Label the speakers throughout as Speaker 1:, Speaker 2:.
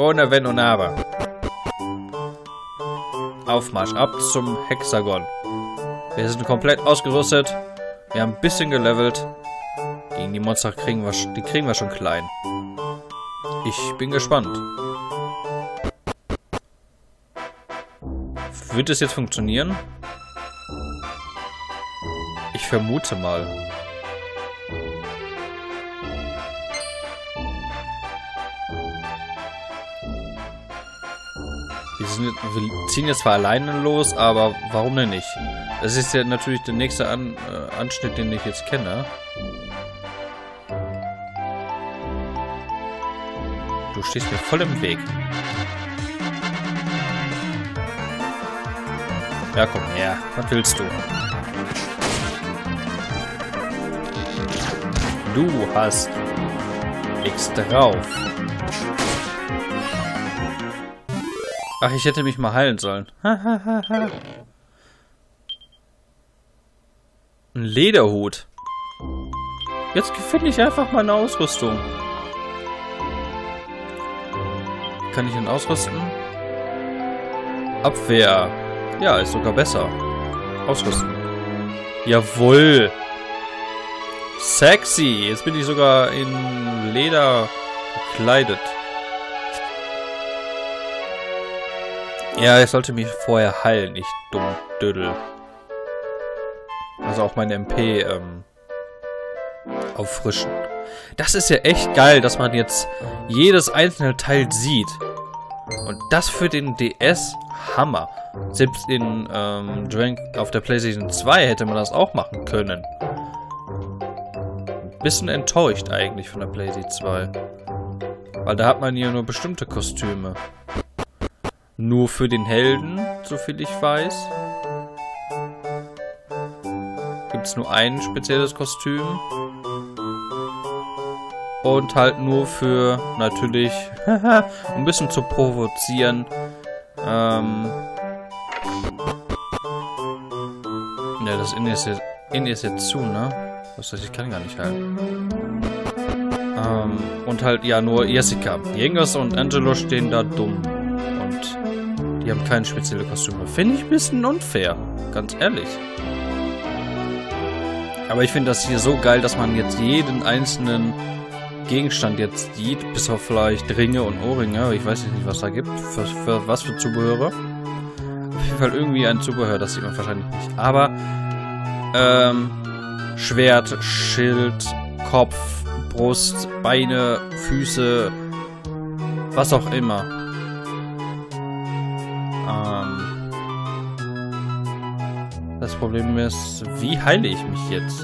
Speaker 1: Ohne Wenn und Aber. Aufmarsch, ab zum Hexagon. Wir sind komplett ausgerüstet. Wir haben ein bisschen gelevelt. Gegen die Monster kriegen wir, die kriegen wir schon klein. Ich bin gespannt. Wird es jetzt funktionieren? Ich vermute mal. Wir, sind, wir ziehen jetzt zwar alleine los, aber warum denn nicht? Das ist ja natürlich der nächste An äh, Anschnitt, den ich jetzt kenne. Du stehst mir voll im Weg. Ja, komm her. Was willst du? Du hast X drauf. Ach, ich hätte mich mal heilen sollen. Ein Lederhut. Jetzt finde ich einfach meine Ausrüstung. Kann ich ihn ausrüsten? Abwehr. Ja, ist sogar besser. Ausrüsten. Jawohl. Sexy. Jetzt bin ich sogar in Leder gekleidet. Ja, ich sollte mich vorher heilen, nicht dumm Dödel. Also auch meine MP ähm, auffrischen. Das ist ja echt geil, dass man jetzt jedes einzelne Teil sieht. Und das für den DS, Hammer. Selbst in ähm, Drank auf der PlayStation 2 hätte man das auch machen können. Ein bisschen enttäuscht eigentlich von der PlayStation 2. Weil da hat man ja nur bestimmte Kostüme. Nur für den Helden, soviel ich weiß. Gibt es nur ein spezielles Kostüm. Und halt nur für, natürlich, ein bisschen zu provozieren. Ähm. Ja, das Innen ist jetzt, Innen ist jetzt zu, ne? Das heißt, ich kann gar nicht halten. Ähm, und halt, ja, nur Jessica. Jengers und Angelo stehen da dumm. Und die haben keine spezielle Kostüme. Finde ich ein bisschen unfair. Ganz ehrlich. Aber ich finde das hier so geil, dass man jetzt jeden einzelnen Gegenstand jetzt sieht, bis auf vielleicht Ringe und Ohrringe. Ich weiß nicht, was da gibt. Für, für was für Zubehöre. Auf jeden Fall irgendwie ein Zubehör, das sieht man wahrscheinlich nicht. Aber ähm, Schwert, Schild, Kopf, Brust, Beine, Füße, was auch immer. Ähm, das Problem ist, wie heile ich mich jetzt?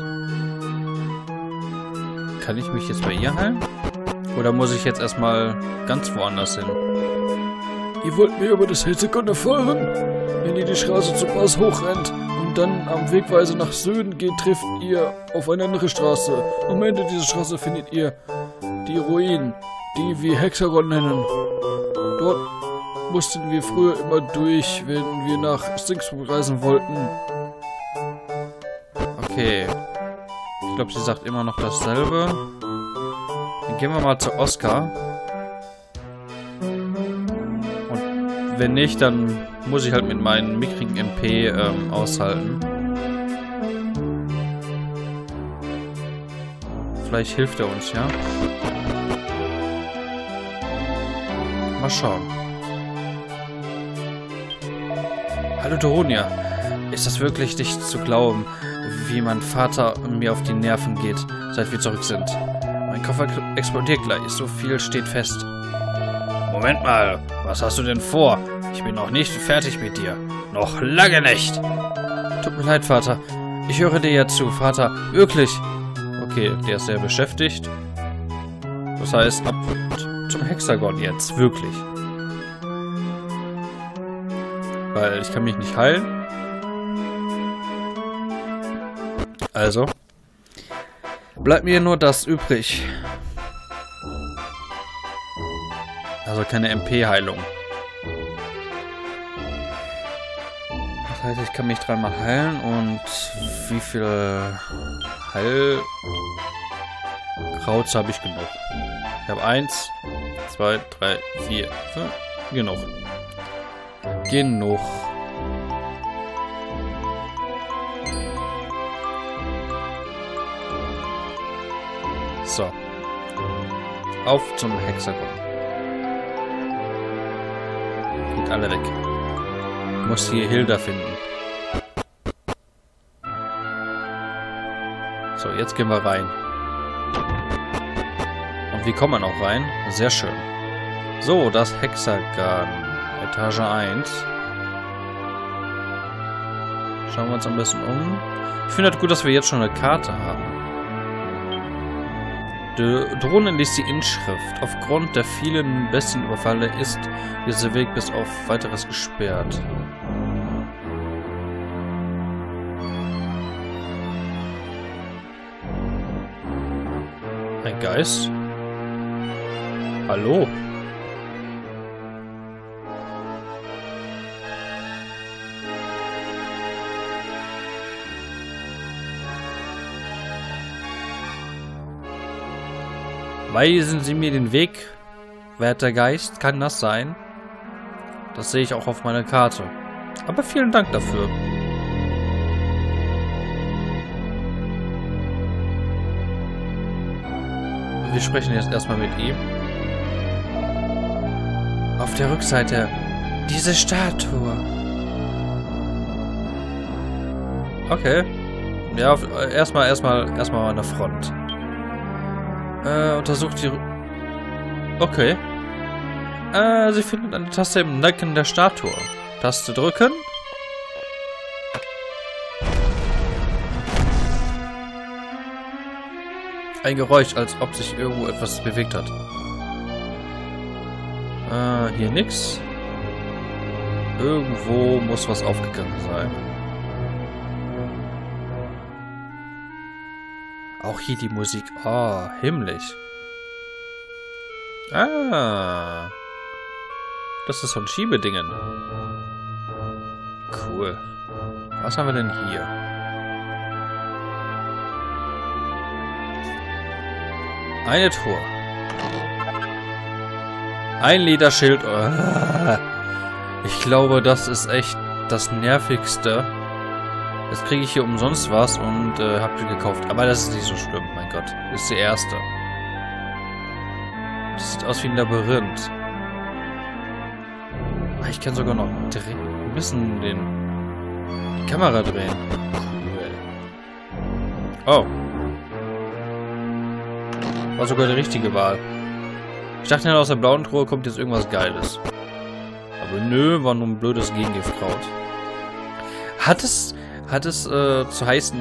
Speaker 1: Kann ich mich jetzt bei ihr heilen? Oder muss ich jetzt erstmal ganz woanders hin?
Speaker 2: Ihr wollt mir über das Hexagon erfahren? Wenn ihr die Straße zum Pass hochrennt und dann am Wegweise nach Süden geht, trifft ihr auf eine andere Straße. Am Ende dieser Straße findet ihr die Ruinen, die wir Hexagon nennen. Dort mussten wir früher immer durch, wenn wir nach Stingsburg reisen wollten.
Speaker 1: Okay. Ich glaube, sie sagt immer noch dasselbe. Dann gehen wir mal zu Oscar. Und wenn nicht, dann muss ich halt mit meinen mickrigen MP ähm, aushalten. Vielleicht hilft er uns, ja? Mal schauen. Hallo Doronia. Ist das wirklich nicht zu glauben, wie mein Vater mir auf die Nerven geht, seit wir zurück sind? Mein Koffer explodiert gleich, so viel steht fest. Moment mal, was hast du denn vor? Ich bin noch nicht fertig mit dir. Noch lange nicht. Tut mir leid, Vater. Ich höre dir ja zu, Vater. Wirklich. Okay, der ist sehr beschäftigt. Das heißt, ab zum Hexagon jetzt. Wirklich. Weil ich kann mich nicht heilen. Also. Bleibt mir nur das übrig. Also keine MP-Heilung. Das heißt, ich kann mich dreimal heilen und wie viele Heilkrauts habe ich genug? Ich habe eins, zwei, drei, vier, fünf. Genug. Genug. So. Auf zum Hexagon. Geht alle weg. Muss hier Hilda finden. So, jetzt gehen wir rein. Und wie kommen wir noch rein? Sehr schön. So, das Hexagon. Etage 1. Schauen wir uns ein bisschen um. Ich finde halt gut, dass wir jetzt schon eine Karte haben. Die Drohne liest die Inschrift. Aufgrund der vielen Bestienüberfalle ist dieser Weg bis auf weiteres gesperrt. Ein Geist? Hallo? Weisen Sie mir den Weg, werter Geist. Kann das sein? Das sehe ich auch auf meiner Karte. Aber vielen Dank dafür. Wir sprechen jetzt erstmal mit ihm. Auf der Rückseite diese Statue. Okay. Ja, erstmal, erstmal, erstmal an der Front. Äh, untersucht die... Okay. Äh, sie findet eine Taste im Nacken der Statue. Taste drücken. Ein Geräusch, als ob sich irgendwo etwas bewegt hat. Äh, hier nix. Irgendwo muss was aufgegangen sein. Auch hier die Musik. Oh, himmlisch. Ah. Das ist so ein Schiebedingen. Cool. Was haben wir denn hier? Eine Truhe. Ein Lederschild. Ich glaube, das ist echt das Nervigste. Jetzt kriege ich hier umsonst was und äh, habe die gekauft. Aber das ist nicht so schlimm, mein Gott. Das ist die erste. Das sieht aus wie ein Labyrinth. Ah, ich kann sogar noch drehen. Wir müssen den, die Kamera drehen. Cool. Oh. War sogar die richtige Wahl. Ich dachte, aus der blauen Truhe kommt jetzt irgendwas Geiles. Aber nö, war nur ein blödes Gegengiftkraut. Hat es, hat es äh, zu heißen,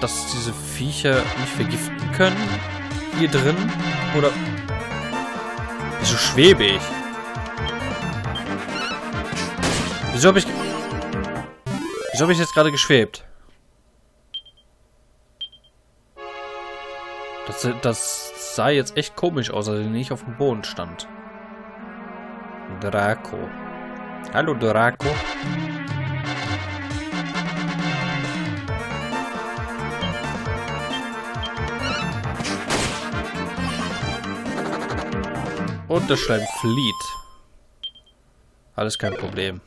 Speaker 1: dass diese Viecher nicht vergiften können? Hier drin? Oder... Wieso schwebe ich? Wieso habe ich... Wieso habe ich jetzt gerade geschwebt? Das, das sah jetzt echt komisch aus, als ich nicht auf dem Boden stand. Draco. Hallo Draco. Und der Schleim flieht. Alles kein Problem.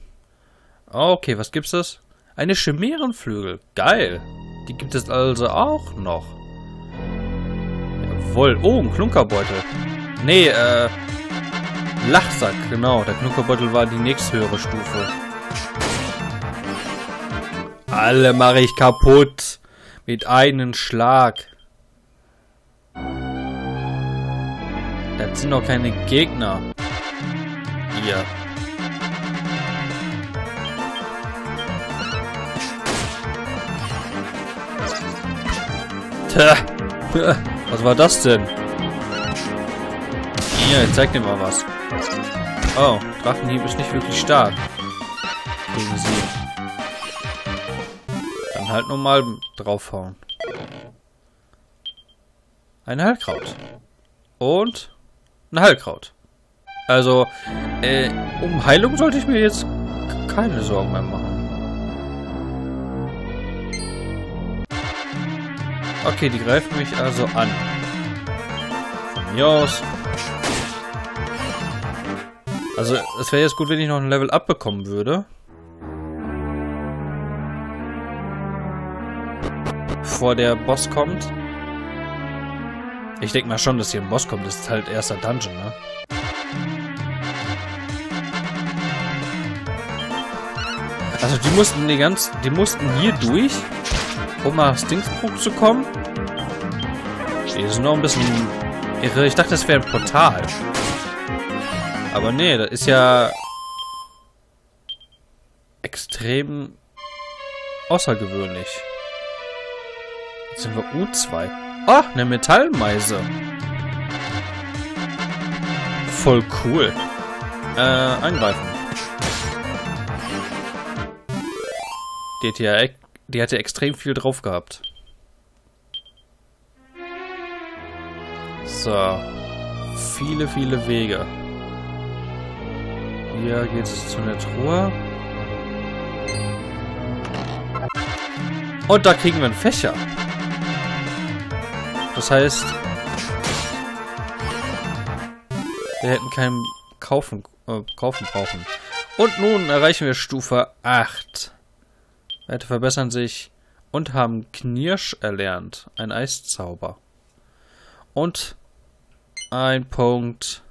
Speaker 1: Okay, was gibt's das? Eine Chimärenflügel. Geil. Die gibt es also auch noch. Jawohl. Oh, ein Klunkerbeutel. Nee, äh... Lachsack, genau. Der Klunkerbeutel war die nächsthöhere Stufe. Alle mache ich kaputt. Mit einem Schlag. Das sind doch keine Gegner. Hier. Tja. Was war das denn? Hier, zeig dir mal was. Oh, Drachenhieb ist nicht wirklich stark. Gegen sie. Dann halt normal draufhauen. Ein Heilkraut. Und ein Heilkraut. Also, äh, um Heilung sollte ich mir jetzt keine Sorgen mehr machen. Okay, die greifen mich also an. Von mir aus. Also, es wäre jetzt gut, wenn ich noch ein Level Up bekommen würde. Bevor der Boss kommt. Ich denke mal schon, dass hier ein Boss kommt. Das ist halt erster Dungeon, ne? Also die mussten die ganz, die mussten hier durch, um nach Stingsbrook zu kommen. Die sind noch ein bisschen irre. Ich dachte, das wäre ein Portal. Aber nee, das ist ja extrem außergewöhnlich. Jetzt sind wir U2. Ah, eine Metallmeise. Voll cool. Äh, angreifen. Die hat ja, die hatte extrem viel drauf gehabt. So. Viele, viele Wege. Hier geht es zu einer Truhe. Und da kriegen wir einen Fächer. Das heißt, wir hätten keinen kaufen, äh, kaufen brauchen. Und nun erreichen wir Stufe 8. Werte verbessern sich und haben Knirsch erlernt. Ein Eiszauber. Und ein Punkt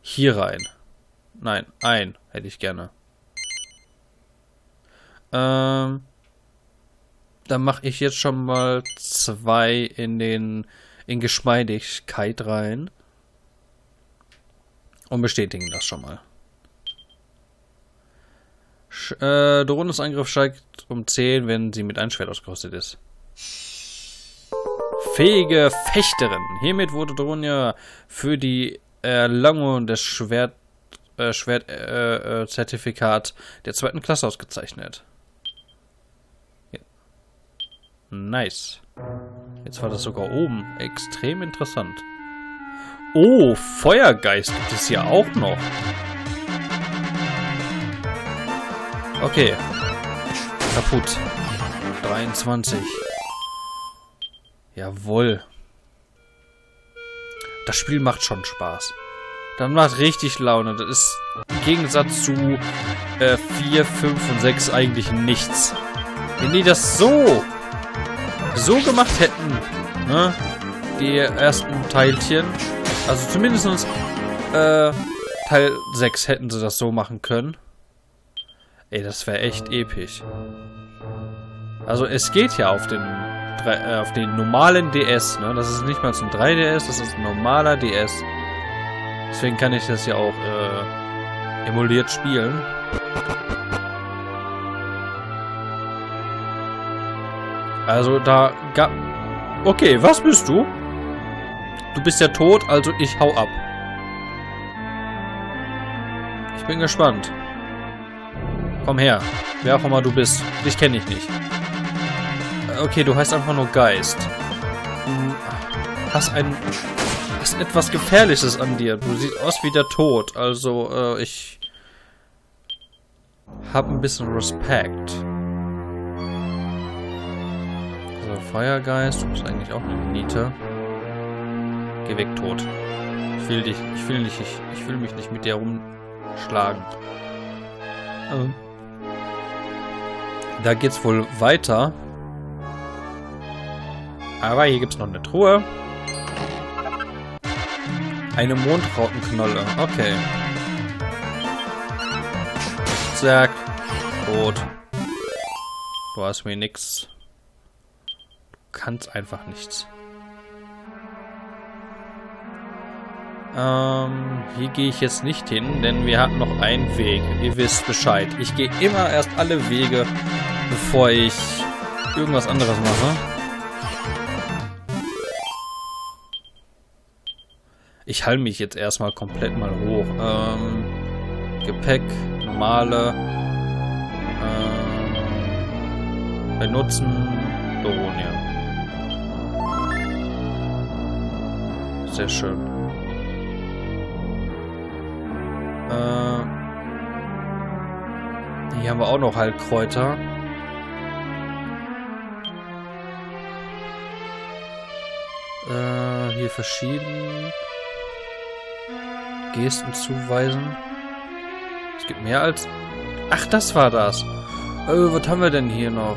Speaker 1: hier rein. Nein, ein hätte ich gerne. Ähm, dann mache ich jetzt schon mal zwei in den in Geschmeidigkeit rein. Und bestätigen das schon mal. Sch äh, Dorones Angriff steigt um 10, wenn sie mit einem Schwert ausgerüstet ist. Fähige Fechterin. Hiermit wurde Dronia für die Erlangung des Schwert, äh, Schwertzertifikat äh, der zweiten Klasse ausgezeichnet. Nice. Jetzt war das sogar oben. Extrem interessant. Oh, Feuergeist gibt es hier auch noch. Okay. Kaputt. 23. Jawohl. Das Spiel macht schon Spaß. Das macht richtig Laune. Das ist im Gegensatz zu äh, 4, 5 und 6 eigentlich nichts. Wenn die das so so gemacht hätten, ne, die ersten Teilchen, also zumindest äh, Teil 6 hätten sie das so machen können. Ey, das wäre echt episch. Also es geht ja auf den, äh, auf den normalen DS, ne? Das ist nicht mal ein 3DS, das ist ein normaler DS. Deswegen kann ich das ja auch äh, emuliert spielen. Also da gab... Okay, was bist du? Du bist ja tot, also ich hau ab. Ich bin gespannt. Komm her. Wer auch immer du bist. Dich kenne ich nicht. Okay, du heißt einfach nur Geist. Du hast ein... Hast etwas Gefährliches an dir. Du siehst aus wie der Tod. Also, äh, ich... Hab ein bisschen Respekt. Also, Feuergeist. Du bist eigentlich auch eine Niete. Geh weg, tot. Ich will dich... Ich will nicht... Ich, ich will mich nicht mit dir rumschlagen. Ähm... Da geht's wohl weiter. Aber hier gibt's noch eine Truhe. Eine Mondrautenknolle. Okay. Zack. Tot. Du hast mir nix. Du kannst einfach nichts. Ähm, hier gehe ich jetzt nicht hin, denn wir hatten noch einen Weg. Ihr wisst Bescheid. Ich gehe immer erst alle Wege, bevor ich irgendwas anderes mache. Ich halte mich jetzt erstmal komplett mal hoch. Ähm, Gepäck, normale. Ähm, benutzen, Doronia. Sehr schön. Äh, hier haben wir auch noch Heilkräuter. Äh, hier verschieden. Gesten zuweisen. Es gibt mehr als... Ach, das war das. Äh, was haben wir denn hier noch?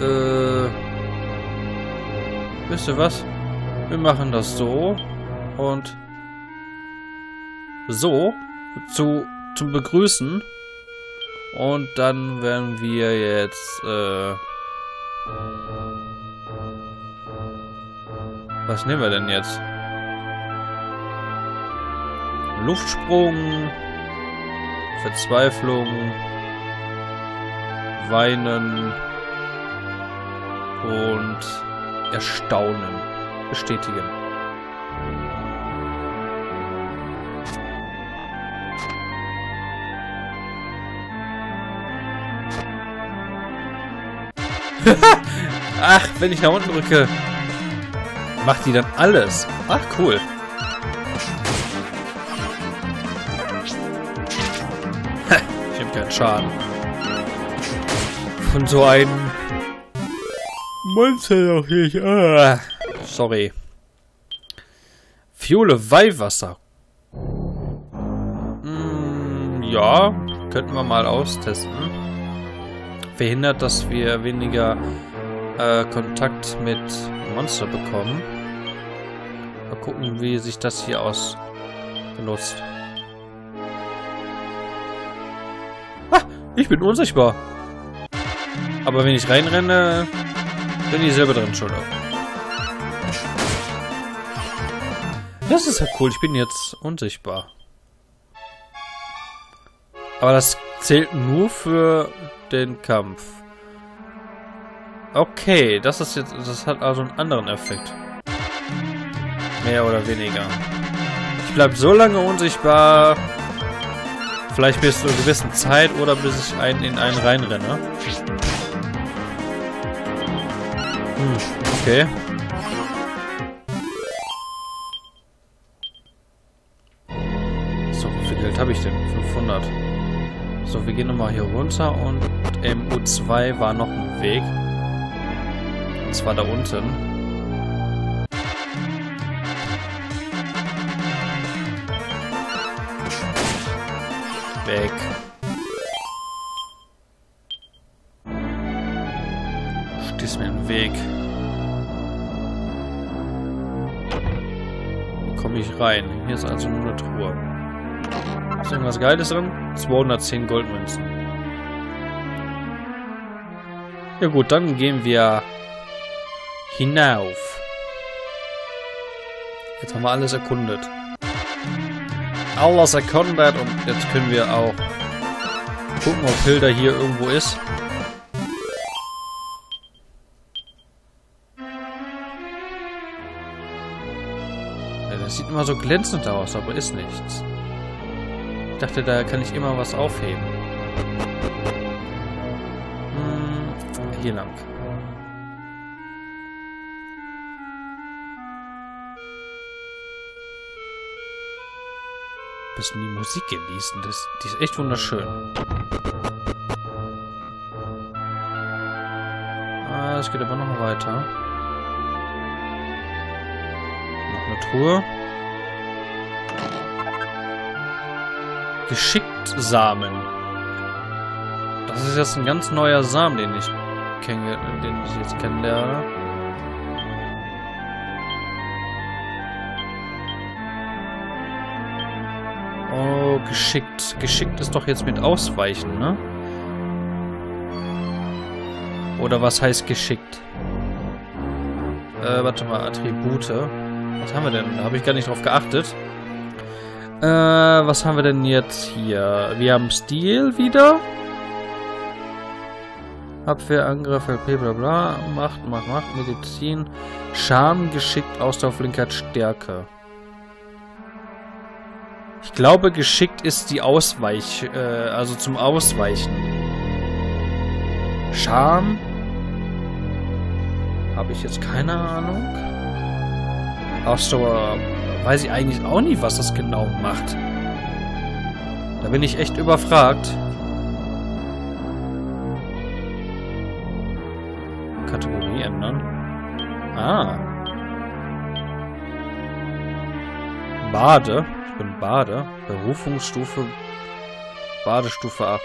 Speaker 1: Äh... Wisst ihr was? Wir machen das so und so zu zum Begrüßen und dann werden wir jetzt äh, was nehmen wir denn jetzt? Luftsprung, Verzweiflung, Weinen und Erstaunen bestätigen. Ach, wenn ich nach unten drücke, macht die dann alles. Ach, cool. ich habe keinen Schaden. Von so einem Monster doch nicht. Ah. Sorry. Fiole Weihwasser. Hm, ja, könnten wir mal austesten. Verhindert, dass wir weniger äh, Kontakt mit Monster bekommen. Mal gucken, wie sich das hier aus benutzt. Ah, ich bin unsichtbar. Aber wenn ich reinrenne, bin ich selber drin schuld. Das ist ja cool. Ich bin jetzt unsichtbar. Aber das zählt nur für den Kampf. Okay, das ist jetzt, das hat also einen anderen Effekt. Mehr oder weniger. Ich bleib so lange unsichtbar. Vielleicht bis zu einer gewissen Zeit oder bis ich einen in einen reinrenne. Hm, okay. Geld habe ich denn? 500. So, wir gehen nochmal hier runter und im U2 war noch ein Weg. Und zwar da unten. Weg. Stehst mir im Weg. Wie komme ich rein? Hier ist also nur eine Truhe. Ist irgendwas Geiles drin? 210 Goldmünzen. Ja gut, dann gehen wir hinauf. Jetzt haben wir alles erkundet. Alles erkundet und jetzt können wir auch gucken, ob Hilda hier irgendwo ist. Das sieht immer so glänzend aus, aber ist nichts. Ich dachte, da kann ich immer was aufheben. Hm, hier lang. Bisschen die Musik genießen. Das, die ist echt wunderschön. Ah, es geht aber noch weiter. Noch eine Truhe. Geschickt Samen. Das ist jetzt ein ganz neuer Samen, den ich kenne, den ich jetzt kennenlerne. Oh, geschickt. Geschickt ist doch jetzt mit Ausweichen, ne? Oder was heißt geschickt? Äh, warte mal, Attribute. Was haben wir denn? Da habe ich gar nicht drauf geachtet. Äh, was haben wir denn jetzt hier? Wir haben Stil wieder. Abwehr, Angriff, LP, bla bla. Macht, Macht, Macht, Medizin. Charme, geschickt, Ausdauer, Flinkheit, Stärke. Ich glaube, geschickt ist die Ausweich, äh, also zum Ausweichen. Charme. Habe ich jetzt keine Ahnung. Ausdauer weiß ich eigentlich auch nicht, was das genau macht. Da bin ich echt überfragt. Kategorie ändern. Ah. Bade. Ich bin Bade. Berufungsstufe. Badestufe 8.